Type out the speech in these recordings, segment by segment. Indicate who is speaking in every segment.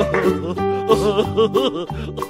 Speaker 1: 呵呵呵呵呵呵呵呵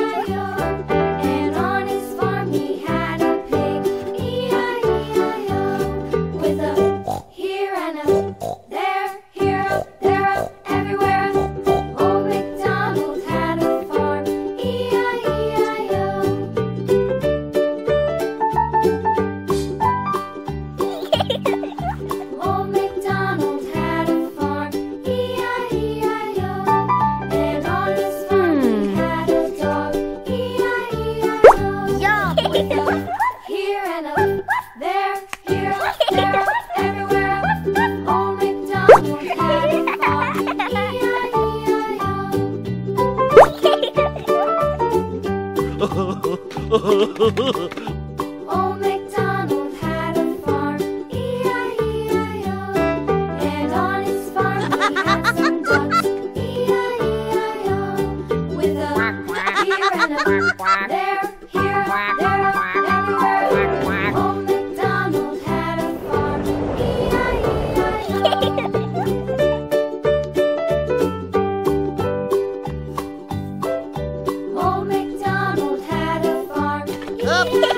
Speaker 1: Old MacDonald had a farm, E-I-E-I-O. And on his farm he had some ducks, E-I-E-I-O. With a. up.